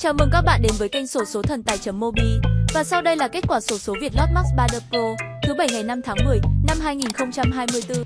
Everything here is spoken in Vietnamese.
Chào mừng các bạn đến với kênh sổ số thần tài.mobi và sau đây là kết quả sổ số Việt Lót Max 3 Pro thứ 7 ngày 5 tháng 10 năm 2024.